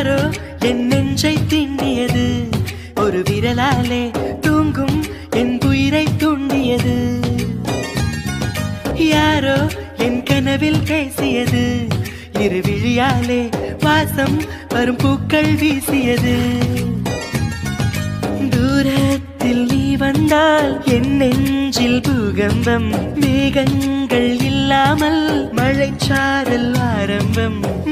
யாரோ என் நெஞ்சை திண்ணியது ஒரு விரலாலே தூங்கும் என் உயிரை தூண்டியது. யாரோ என் கனவில் பேசியது. இரு விழியாலே வாசம் வரும் பூக்கள் வீசியது. தூரத்தில் நீ வந்தால் என் நெஞ்சில் பூகம்பம் மேகங்கள் இல்லாமல் மழைச்சாரல் ஆரம்பம்.